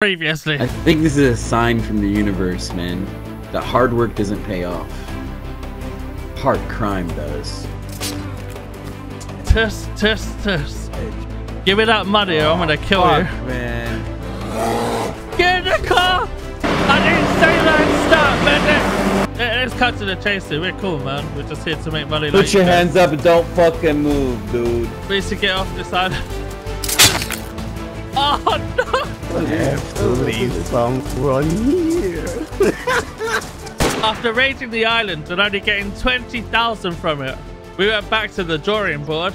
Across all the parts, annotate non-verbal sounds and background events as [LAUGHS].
Previously. I think this is a sign from the universe, man. That hard work doesn't pay off. Hard crime does. Tuss, tuss, tuss. Give me that money or I'm gonna oh, kill you. man. Get in the car! I didn't say that! Stop, man! Let's cut to the chase here. We're cool, man. We're just here to make money like Put your you hands up and don't fucking move, dude. We need to get off this island. [LAUGHS] Oh, no! Have to leave someone here. After raiding the island and only getting 20,000 from it, we went back to the drawing board.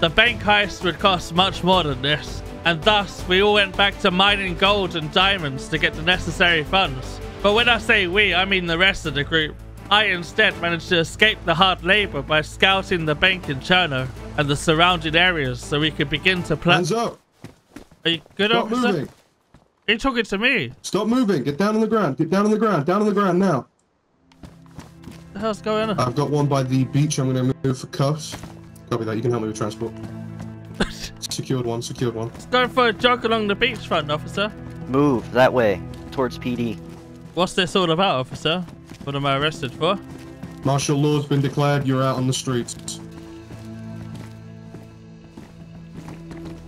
The bank heist would cost much more than this, and thus we all went back to mining gold and diamonds to get the necessary funds. But when I say we, I mean the rest of the group. I instead managed to escape the hard labor by scouting the bank in Cherno and the surrounding areas so we could begin to plan. Hands up. Are you good, Stop officer? moving. Are you talking to me? Stop moving. Get down on the ground. Get down on the ground. Down on the ground now. What the hell's going on? I've got one by the beach. I'm going to move for cuffs. Copy that. You can help me with transport. [LAUGHS] Secured one. Secured one. Going for a jog along the beachfront, officer. Move that way, towards PD. What's this all about, officer? What am I arrested for? Martial law's been declared. You're out on the streets.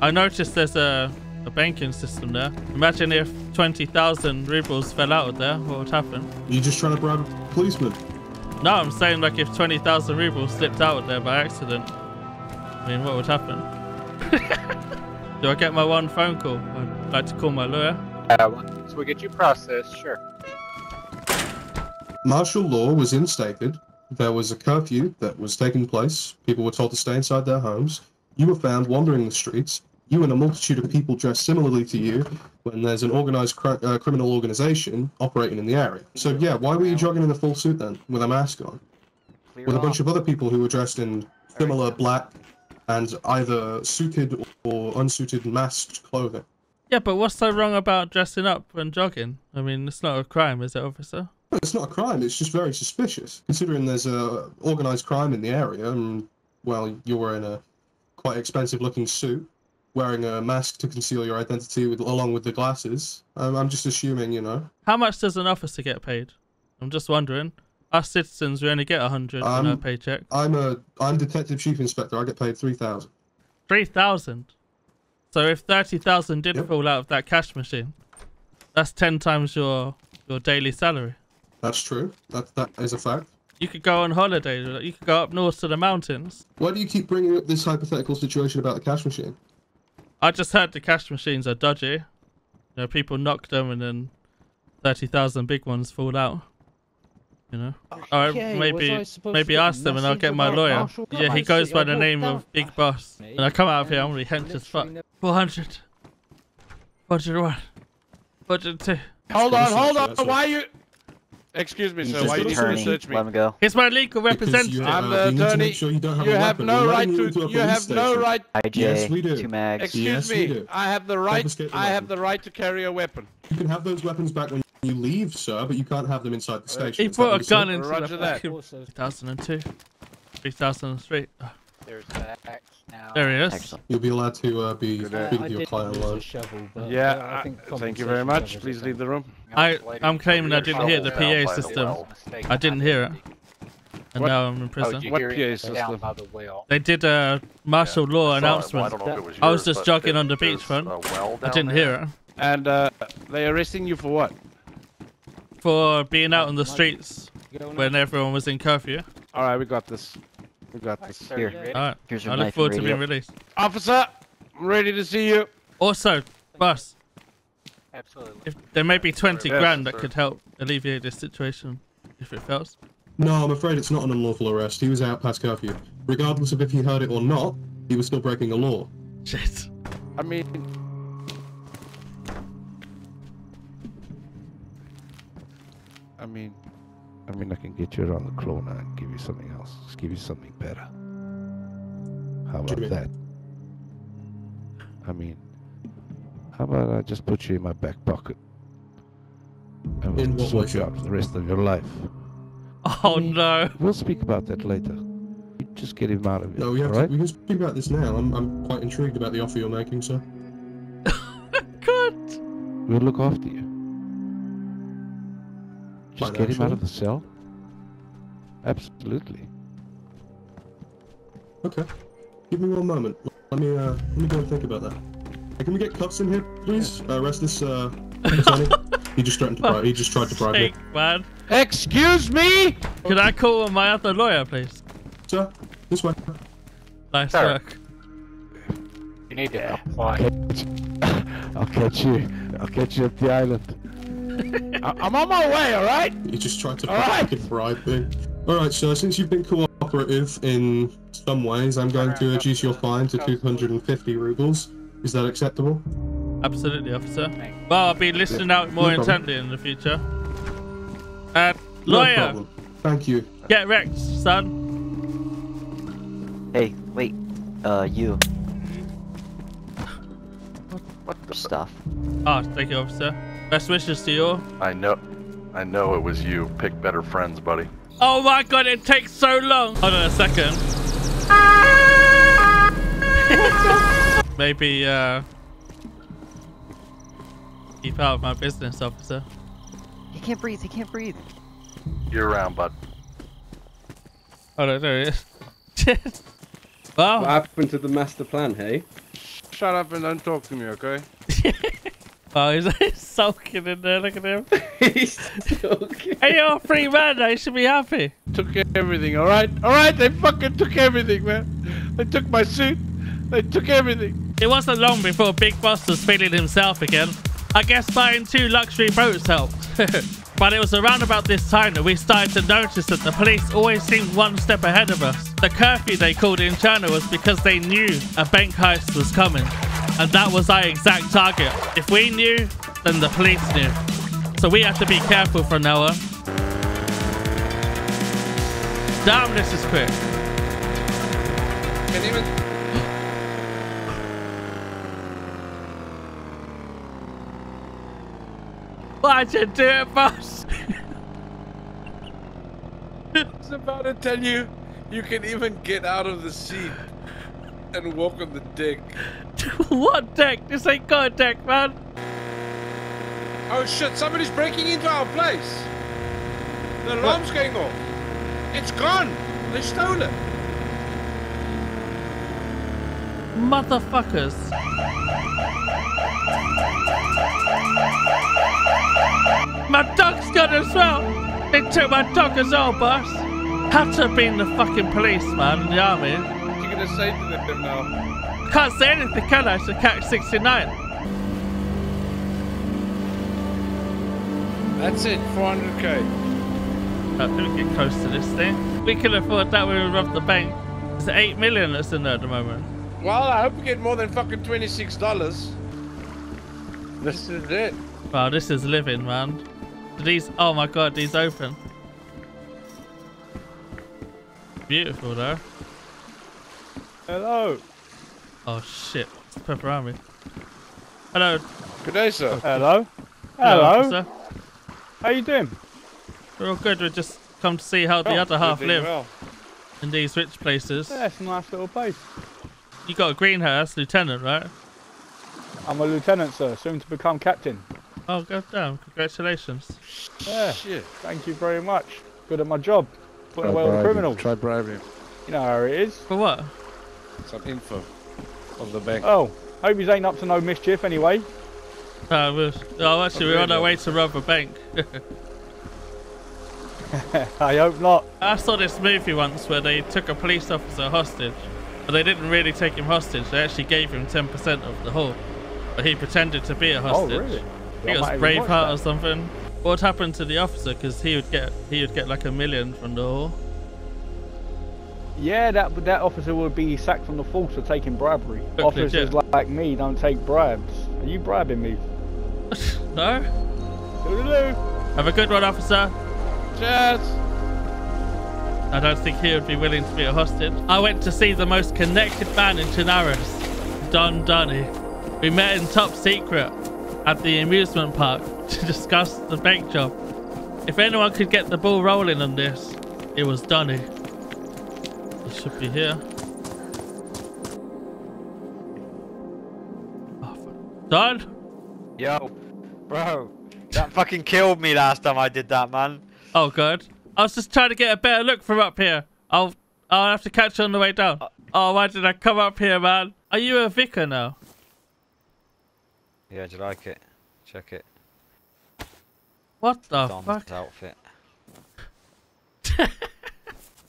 I noticed there's a, a banking system there. Imagine if 20,000 rubles fell out of there, what would happen? You're just trying to bribe a policeman? No, I'm saying like if 20,000 rubles slipped out of there by accident. I mean, what would happen? [LAUGHS] Do I get my one phone call? I'd like to call my lawyer. Yeah, once we get you processed, sure. Martial law was instated. There was a curfew that was taking place. People were told to stay inside their homes. You were found wandering the streets. You and a multitude of people dressed similarly to you when there's an organized cri- uh, criminal organization operating in the area. So, yeah, why were you jogging in a full suit then, with a mask on? Clear With a off. bunch of other people who were dressed in similar black and either suited or unsuited masked clothing. Yeah, but what's so wrong about dressing up and jogging? I mean, it's not a crime, is it, officer? No, It's not a crime. It's just very suspicious, considering there's a organized crime in the area, and well, you're in a quite expensive-looking suit, wearing a mask to conceal your identity, with along with the glasses. Um, I'm just assuming, you know. How much does an officer get paid? I'm just wondering. Us citizens, we only get a hundred on our paycheck. I'm a I'm detective chief inspector. I get paid three thousand. Three thousand. So if thirty thousand did Yep. fall out of that cash machine, that's ten times your your daily salary. That's true. That that is a fact. You could go on holiday. You could go up north to the mountains. Why do you keep bringing up this hypothetical situation about the cash machine? I just heard the cash machines are dodgy. You know, people knock them and then thirty thousand big ones fall out. You know. Oh, or Okay, maybe I supposed maybe ask them and I'll get my lawyer. Marshall Yeah, he Cutler? goes by the name down of Big Boss. And I come out of here, I'm really hench as fuck. literally never- 400. 401. 402. Hold on, hold on. what- Why you? Excuse me, He's sir. just Why you an trying to attorney. search me? Let him go. He's my legal representative. you're, I'm uh, the we need to attorney. make sure you don't have You a have weapon. no We're right letting you to. You police have no right. IJ, Yes, we do. two mags. Excuse Yes, me. I have the right. The I have the right to carry a weapon. You can have those weapons back when you leave, sir, but you can't have them inside the station. He Is put a you said? gun into Roger the that. fucking Also, 2002. 3003. Oh, There's that now. there he is. Excellent. You'll be allowed to uh, be Good day. speak I to your client alone. shovel, Yeah. I I- think thank you very much. Please leave the room. I, I'm claiming I didn't hear the PA system. I didn't hear it. And What- now I'm in prison. What PA system? They did a martial law announcement. I was just jogging on the beachfront. I didn't hear it. And uh, they arresting you for what? For being out on the streets when everyone was in curfew. All right, we got this. We got this. Here. Alright. Here's your I look forward and to being released. Officer, I'm ready to see you. Also, boss, Absolutely. if there may be 20 Yes, grand that sir. could help alleviate this situation if it fails. No, I'm afraid it's not an unlawful arrest. He was out past curfew. Regardless of if he heard it or not, he was still breaking the law. Shit. I mean, I mean, I mean, I can get you around the corner and give you something else. Just give you something better. How about Jimmy. that? I mean, how about I just put you in my back pocket? And In we'll what sort you out for the rest of your life. Oh mean- no. We'll speak about that later. You just get him out of here. No, we have all to, right? we can speak about this now. I'm, I'm quite intrigued about the offer you're making, sir. [LAUGHS] God. We'll look after you. Just get him out of the cell. Absolutely. Okay. Give me one moment. Let me uh, let me go and think about that. Hey, can we get cuffs in here, please? Uh, arrest this uh, [LAUGHS] he just threatened to bribe. He just tried to bribe me. Hey, man. Excuse me! Can I call my other lawyer, please? Sir, this way. Nice Sir. work. You need to apply. I'll catch you. I'll catch you at the island. [LAUGHS] I- I'm on my way, alright? He just tried to All right. bribe me. Alright, sir. since you've been cooperative in some ways, I'm going to reduce your fine to 250 rubles. Is that acceptable? Absolutely, officer. Well, I'll be listening out more No problem. intently in the future. Uh, No lawyer, problem. Thank you. get wrecked, son. Hey, wait. Uh, you. What the stuff? Oh, thank you, officer. Best wishes to you. I know. I know it was you. Pick better friends, buddy. Oh my god, it takes so long. Hold on a second. [LAUGHS] [LAUGHS] Maybe, uh... Keep out of my business, officer. He can't breathe. He can't breathe. You're around, bud. Oh, on, there he is. [LAUGHS] well, What happened to the master plan, hey? Shut up and don't talk to me, okay? [LAUGHS] oh, he's, [LAUGHS] he's sulking in there, look at him. He's joking. Hey, you're a free man, now you should be happy. Took everything, alright? Alright, they fucking took everything, man. They took my suit. They took everything. It wasn't long before Big Boss was feeling himself again. I guess buying two luxury boats helped. [LAUGHS] but it was around about this time that we started to notice that the police always seemed one step ahead of us. The curfew they called in Cherno was because they knew a bank heist was coming. And that was our exact target. If we knew, then the police knew. So we have to be careful from now on. Damn, this is quick. Can even. Why'd you do it, boss? [LAUGHS] I was about to tell you, you can even get out of the seat and walk on the deck. [LAUGHS] what deck? This ain't got a deck, man. Oh shit, somebody's breaking into our place. The alarm's going off. It's gone. They stole it. Motherfuckers. [LAUGHS] My dog's gone as well. They took my dog as well, boss. Had to have been the fucking police, man, in the army. What you gonna say to them now? I Can't say anything, can I? It's a catch 69. That's it, 400k. Uh, let me get close to this thing. We can afford that when we rob the bank. It's 8 million that's in there at the moment. Well, I hope we get more than fucking $26. This is it. Wow, this is living, man. These, oh my god, these open. Beautiful, though. Hello. Oh shit, it's pepperoni. Hello. Good day, sir. Oh, hello. Hello. Hello. officer. How you doing? We're all good. We just come to see how the Oh, other half live well. in these rich places. Yeah, it's a nice little place. You got a greenhouse, lieutenant, right? I'm a lieutenant, sir, soon to become captain. Oh, god damn! Congratulations. Yeah, Shit. thank you very much. Good at my job. Putting Try away all the bribing. criminals. Try bribing. You know how it is. For what? Some info of the bank. Oh, hope he's ain't up to no mischief anyway. Uh, we're, oh, actually, we're on our way to rob a bank. [LAUGHS] I hope not. I saw this movie once where they took a police officer hostage, but they didn't really take him hostage. They actually gave him 10% of the haul, but he pretended to be a hostage. Oh, really? I think it was I might even watch Braveheart or something. What happened to the officer? Because he would get he would get like a million from the haul. Yeah, that that officer would be sacked from the force for taking bribery. Look Officers legit. like me don't take bribes. Are you bribing me? [LAUGHS] no. Toodaloo. Have a good one, officer. Cheers. I don't think he would be willing to be a hostage. I went to see the most connected man in Chernarus, Don Dunny. We met in top secret at the amusement park [LAUGHS] to discuss the bank job. If anyone could get the ball rolling on this, it was Donny. He should be here. Oh. Don? Yo, Bro, that fucking killed me last time I did that, man. Oh, good. I was just trying to get a better look from up here. I'll I'll have to catch you on the way down. Uh, oh, why did I come up here, man? Are you a vicar now? Yeah, do you like it? Check it. What the Dom's fuck? outfit. [LAUGHS]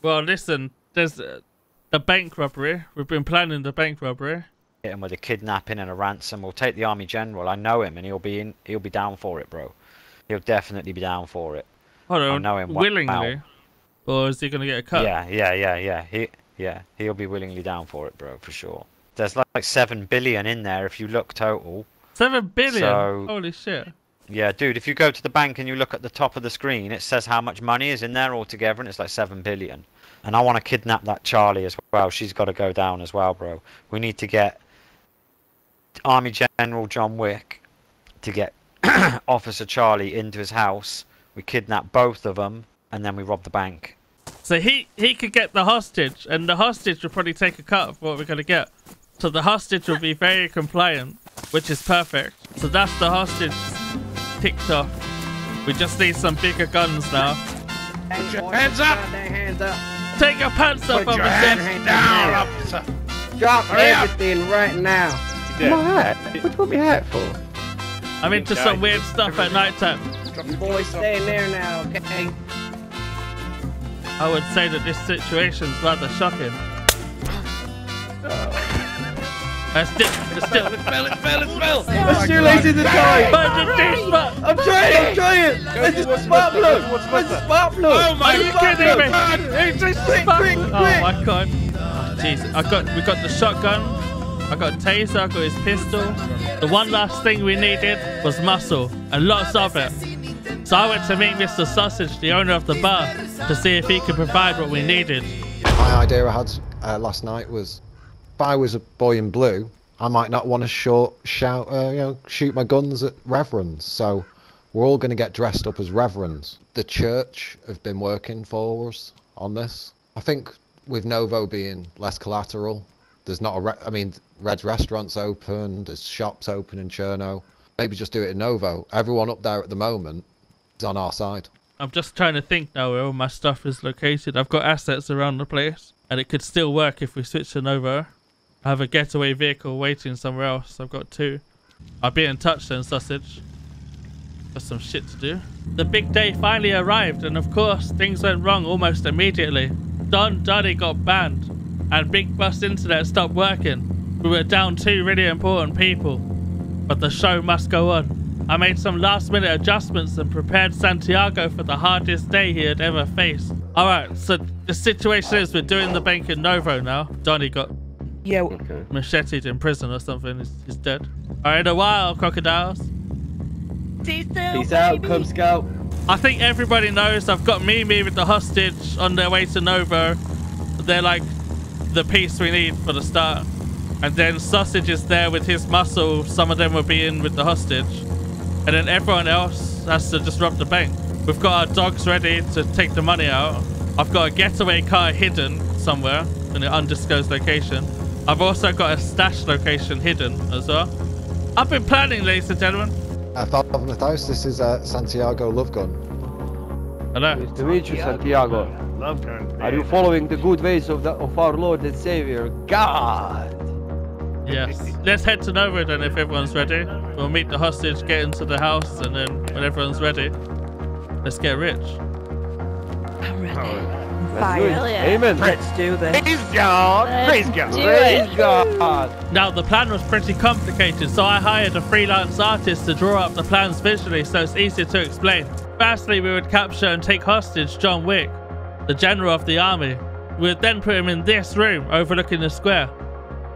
Well, listen. There's uh, the bank robbery. We've been planning the bank robbery. Hit him with a kidnapping and a ransom. We'll take the army general. I know him, and he'll be in. He'll be down for it, bro. He'll definitely be down for it. Hold I on. know him willingly, or is he gonna get a cut? Yeah, yeah, yeah, yeah. He, yeah, he'll be willingly down for it, bro, for sure. There's like, like seven billion in there if you look total. Seven billion. So- Holy shit. Yeah, dude, if you go to the bank and you look at the top of the screen, it says how much money is in there altogether, and it's like seven billion. And I want to kidnap that Charlie as well. She's got to go down as well, bro. We need to get Army General John Wick to get [COUGHS] Officer Charlie into his house. We kidnap both of them, and then we rob the bank. So he he could get the hostage, and the hostage will probably take a cut of what we're gonna get. So the hostage will be very compliant, which is perfect. So that's the hostage ticked off. We just need some bigger guns now. Put your hands up! hands up. Take your pants up, Put your officer. hands down, officer! Drop Hurry up. everything right now. My hat? What do you want my hat for? I'm into some weird stuff at night time. Drop You boys stay in there now, okay? I would say that this situation's rather shocking. It's still, it's still, Spell it, spell it, spell it! I'm too lazy to but the dish, but I'm trying, I'm trying. This is spark plug. This is spark plug. Oh my Are you God. kidding me? God. It's just Quick, fuck- quick, Oh my god. Jeez, I got we got the shotgun, I got taser, I got his pistol. The one last thing we needed was muscle, and lots of it. So I went to meet Mr. Sausage, the owner of the bar, to see if he could provide what we needed. My idea I had uh, last night was, if I was a boy in blue, I might not want to short shout, uh, you know, shoot my guns at reverends. So we're all going to get dressed up as reverends. The church have been working for us on this. I think with Novo being less collateral, there's not a. Re- I mean, Red's restaurant's open. There's shops open in Cherno. Maybe just do it in Novo. Everyone up there at the moment is on our side. I'm just trying to think now where all my stuff is located. I've got assets around the place, and it could still work if we switch to Novo. I have a getaway vehicle waiting somewhere else. I've got two. I'll be in touch then, sausage. Got some shit to do. The big day finally arrived, and of course, things went wrong almost immediately. Don Duddy got banned, and Big Boss Internet stopped working. We were down two really important people, but the show must go on. I made some last minute adjustments and prepared Santiago for the hardest day he had ever faced. Alright, so the situation is we're doing the bank in Novo now. Donnie got Yeah. Okay. macheted in prison or something. He's, he's dead. Alright, in a while, crocodiles. Peace out, Cub Scout. I think everybody knows I've got Mimi with the hostage on their way to Novo. They're like the piece we need for the start. And then Sausage is there with his muscle. Some of them will be in with the hostage. And then everyone else has to just rob the bank. We've got our dogs ready to take the money out. I've got a getaway car hidden somewhere in an undisclosed location. I've also got a stash location hidden as well. I've been planning, ladies and gentlemen. Uh, Falmouth House, this is uh, Santiago Lovegun. Hello. Nice to meet you, Santiago. Are you following the good ways of the of our Lord and Savior, God? Yes. Let's head to Novo then if everyone's ready. We'll meet the hostage, get into the house, and then when everyone's ready, let's get rich. I'm ready. Let's. Amen. Let's do this. Praise God! Praise God! Do Praise it. God. Now, the plan was pretty complicated, so I hired a freelance artist to draw up the plans visually so it's easier to explain. Firstly, we would capture and take hostage John Wick, the general of the army. We would then put him in this room overlooking the square.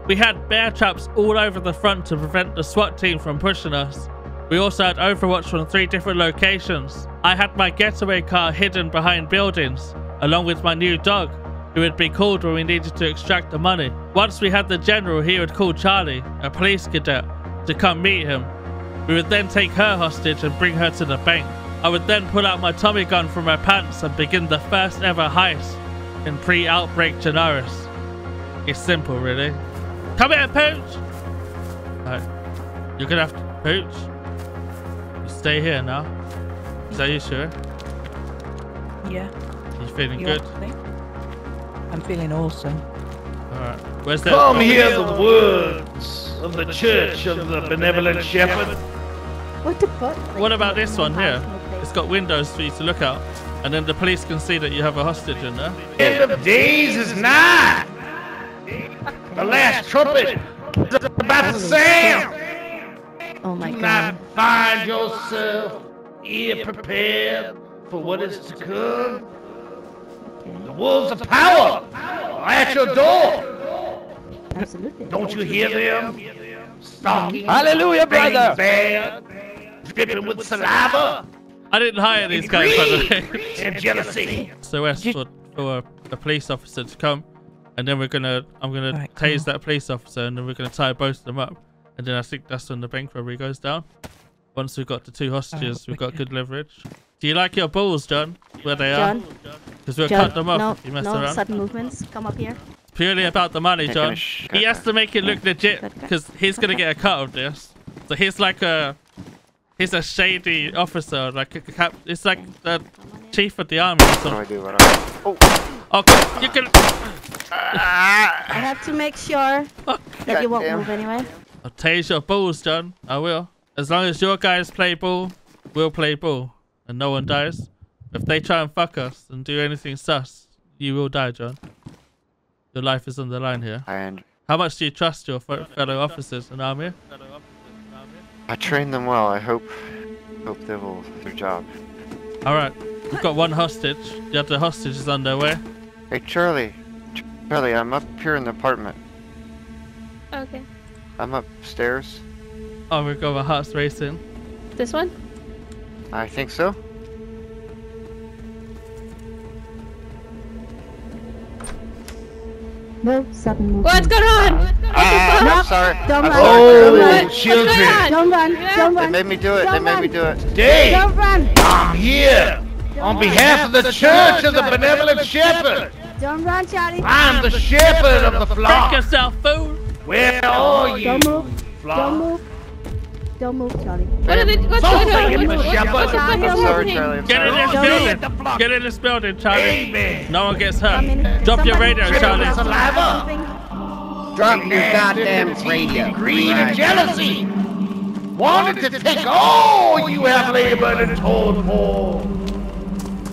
We had bear traps all over the front to prevent the SWAT team from pushing us. We also had Overwatch from three different locations. I had my getaway car hidden behind buildings, along with my new dog, who would be called when we needed to extract the money. Once we had the general, he would call Charlie, a police cadet, to come meet him. We would then take her hostage and bring her to the bank. I would then pull out my Tommy gun from my pants and begin the first ever heist in pre-outbreak Chernarus. It's simple, really. Come here, Pooch! Alright. You're gonna have to... Pooch? He's stay here now. Is that you sure? Yeah. You feeling You good? okay? I'm feeling awesome. Alright. Where's that? Come hear the words of the Church of the Benevolent Shepherd. What the fuck? What about this one here? It's got windows for you to look out. And then the police can see that you have a hostage in there. End of days is nigh. The last trumpet is about to sound. Oh my Do god. not find yourself ill prepared for what is to come. The wolves of power are at your door. Absolutely. Don't you hear them? Stalking. Hallelujah, brother. bad, dripping with saliva I didn't hire these guys, by the way. and jealousy. So asked for, for a, a police officer to come, and then we're gonna I'm gonna Right, tase that police officer, and then we're gonna tie both of them up, and then I think that's when the bank robbery goes down. Once we've got the two hostages, oh, we've got good leverage. Do you like your balls, John? Where they John? are? Because we'll John, cut them off no, if you mess no around. sudden movements. Come up here. It's Purely about the money, John. He has to make it look legit because he's gonna get a cut of this. So he's like a he's a shady officer, like a cap. It's like the chief of the army or something. What do I do? What oh, okay. You can. I have to make sure that you won't Goddamn. move anyway. I'll tase your balls, John. I will. As long as your guys play ball, we'll play ball, and no one dies. If they try and fuck us and do anything sus, you will die, John. Your life is on the line here. And How much do you trust your fe- fellow officers and army? I train them well. I hope hope they will do their job. All right, we've got one hostage. The other hostage is on their way. Hey Charlie, Charlie, I'm up here in the apartment. Okay. I'm upstairs. Oh, we've got our hearts racing. This one? I think so. No sudden movement. What's going on? Ah, No, I'm sorry. Don't I'm run. sorry, don't Charlie. run. children. Don't run. Don't They made me do it. They Don't made me do it. Today, Don't run. I'm here on behalf of the Church of the Benevolent Shepherd. Don't run, Charlie. I'm the shepherd of the Take flock. yourself, fool! Where are you? Don't move. Don't move. Don't move, Charlie. What are they, what's Something going on? in the What's, shepherd. what's, what's I'm sorry. Charlie. Get in this building! the flock- Get in this building, Charlie! No one gets hurt. Drop your Somebody- radio, Charlie. with saliva. Something. Drop your goddamn radio. Greed and jealousy. Wanted to take all you have labored and toiled for.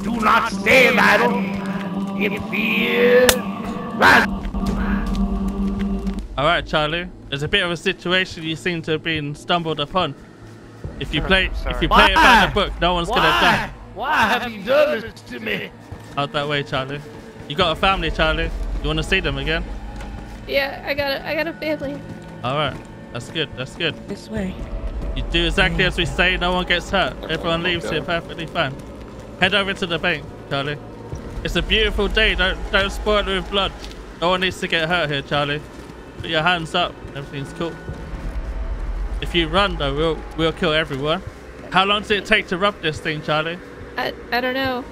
Do not stand idle. In fear. Rise. All right, Charlie. There's a bit of a situation you seem to have been stumbled upon. If you play, if you play it by the book, no one's gonna die. Why have you done this to me? Out that way, Charlie. You got a family, Charlie. You want to see them again? Yeah, I got a, I got a family. All right. That's good. That's good. This way. You do exactly as we say. No one gets hurt. Everyone leaves here perfectly fine. Head over to the bank, Charlie. It's a beautiful day. Don't don't spoil it with blood. No one needs to get hurt here, Charlie. Put your hands up. Everything's cool. If you run though, we'll we'll kill everyone. How long does it take to rub this thing, Charlie? I, I don't know.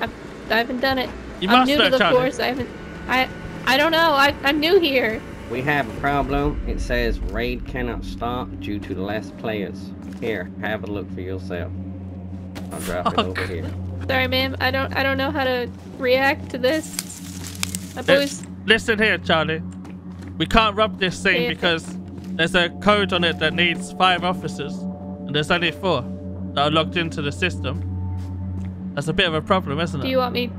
I, I haven't done it. You I'm must new know, to the Charlie. force. I haven't. I, I don't know. I, I'm new here. We have a problem. It says raid cannot start due to less players. Here, have a look for yourself. I'll drop it [LAUGHS] oh, over here. Sorry, ma'am. I don't, I don't know how to react to this. I've always. Listen here, Charlie. We can't rub this thing Yeah. because there's a code on it that needs five officers, and there's only four that are logged into the system. That's a bit of a problem, isn't Do it? you want me?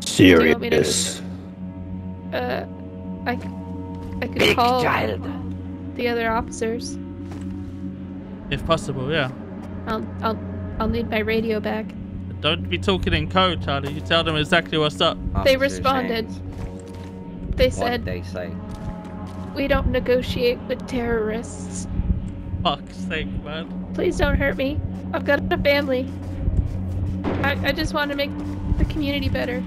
Do you want me to? Serious. Uh, I, c- I could Big call child. the other officers. If possible, yeah. I'll, I'll, I'll need my radio back. Don't be talking in code, Charlie. You tell them exactly what's up. They responded. hands. They said did they say? We don't negotiate with terrorists. Fuck's sake, man. Please don't hurt me. I've got a family. I, I just want to make the community better.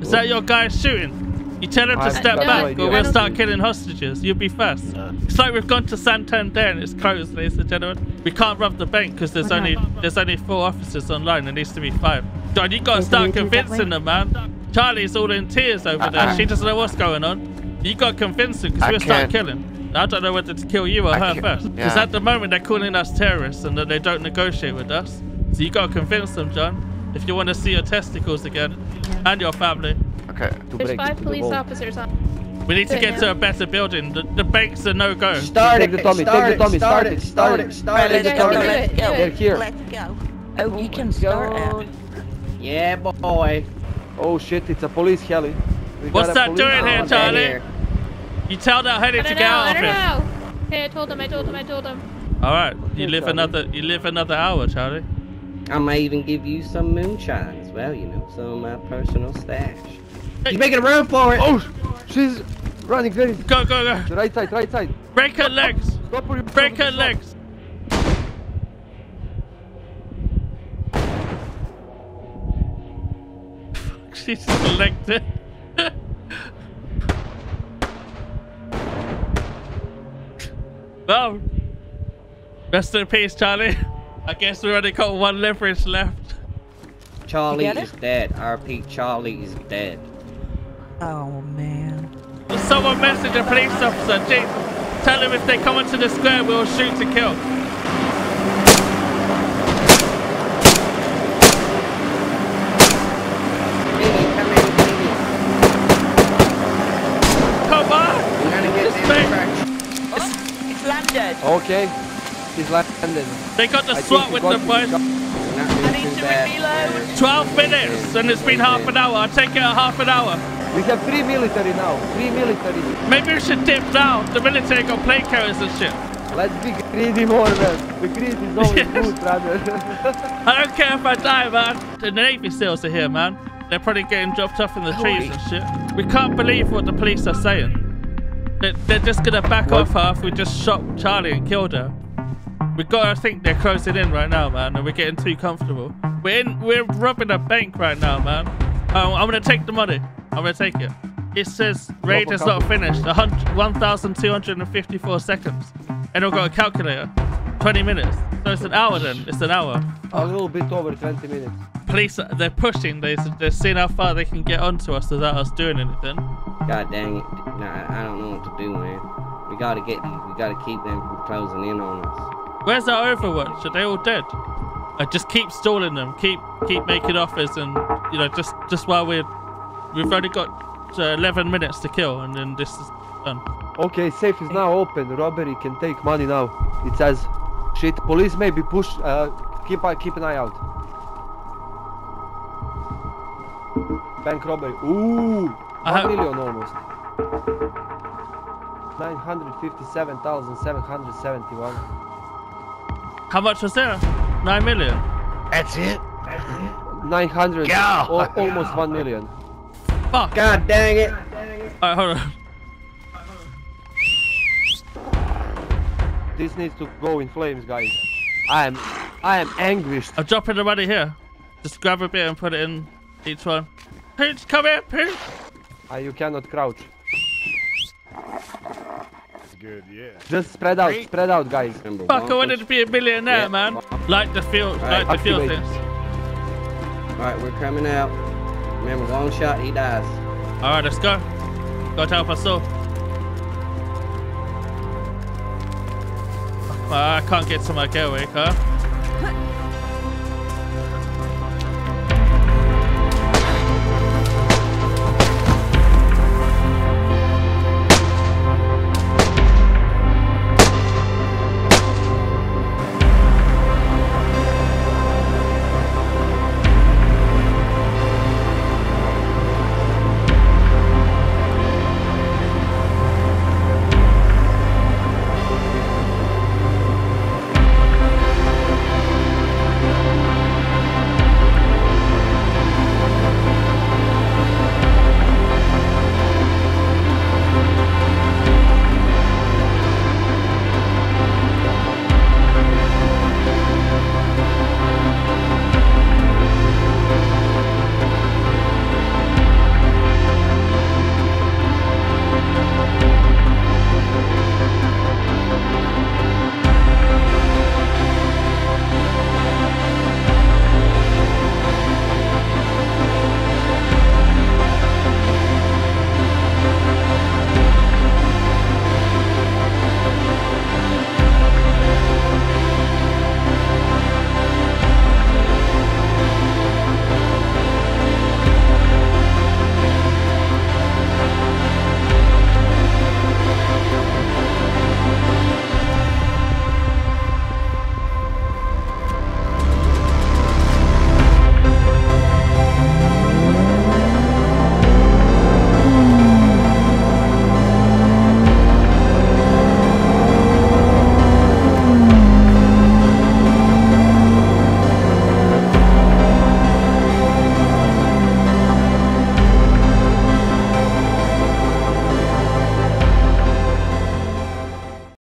Is that your guy shooting? You tell him to I've step got no back, or we'll start killing hostages. You'll be first. Uh. It's like we've gone to Santander and it's closed, ladies and gentlemen. We can't rob the bank because there's What only happened? there's only four officers online. There needs to be five. John, you gotta Okay, start we do it that convincing them, man. Charlie's all in tears over there. Uh-uh. She doesn't know what's going on. You gotta convince her because we'll start killing. I don't know whether to kill you or I her first. Because yeah. at the moment they're calling us terrorists and that they don't negotiate with us. So you gotta convince them, John. If you want to see your testicles again and your family. Okay. There's five police officers on. We need to get to a better building. The, the bank's a no-go. Start it, Tommy. Take the Tommy. Start it. Start it. Right, let's Take go, the Tommy. let's go. They're here. Let's go. Oh, you can start it. Yeah, boy. Oh shit! It's a police heli. We What's got a that doing here, Charlie? They're here. You tell that I honey to don't get know. out I of don't here. know. Okay, I told him. I told him. I told him. All right, you live Charlie. another. You live another hour, Charlie. I may even give you some moonshine as well, you know, some of my personal stash. He's making a run for it! Oh, she's running very. Go, go, go. The right side, right side. Break her legs. Stop or you Break her legs. She just [LAUGHS] [LAUGHS] legged well, rest in peace, Charlie. I guess we only got one leverage left. Charlie is it? is dead. RP Charlie is dead. Oh man. Someone message a police officer. Jeez, tell him if they come into the square, we'll shoot to kill. Come on! This thing- It's landed. Okay. He's landed. They got the I think with the the boys. I need to reload. 12 minutes and it's been half an hour. I'll take it at half an hour. We have three military now. Three military. Maybe we should dip now. The military got plane carriers and shit. Let's be greedy more, man. The greed is always [LAUGHS] good, brother. I don't care if I die, man. The Navy SEALs are here, man. They're probably getting dropped off in the trees and shit. We can't believe what the police are saying. They're, just gonna back off her if we just shot Charlie and killed her. We gotta think they're closing in right now, man, and we're getting too comfortable. We're in, we're robbing a bank right now, man. Um, I'm gonna take the money. I'm gonna take it. It says raid is not finished. 1,254 seconds. And I've got a calculator. 20 minutes. So it's an hour then. It's an hour. A little bit over 20 minutes. Police, are- they're pushing. They, they're seeing how far they can get onto us without us doing anything. God dang it. Nah, I don't know what to do, man. We gotta get. We gotta keep them from closing in on us. Where's our Overwatch? Are they all dead? I just keep stalling them. Keep keep making offers, and you know, just just while we're we've only got uh, 11 minutes to kill, and then this is done. Okay, safe is now open. Robbery can take money now. It says, shit. Police may be pushed. Uh, keep eye- keep an eye out. Bank robbery. Ooh, I one million almost. Nine hundred fifty-seven thousand seven hundred seventy-one. How much was there? Nine million. That's it. Nine hundred. Yeah. al- almost one million. Fuck. God dang it. Alright, hold on. This needs to go in flames, guys. I am, I am anguished. I'm dropping the money here. Just grab a bit and put it in each one. Pooch, come here, Pooch. Uh, you cannot crouch. Good, yeah. Just spread out, spread out, guys. Fuck, I wanted to be a millionaire, Yeah. man. Like the field, Alright, like the field activate. things. Alright, we're coming out. Remember, one shot, he dies. Alright, let's go. Got to help us all. Uh, I can't get to my getaway car.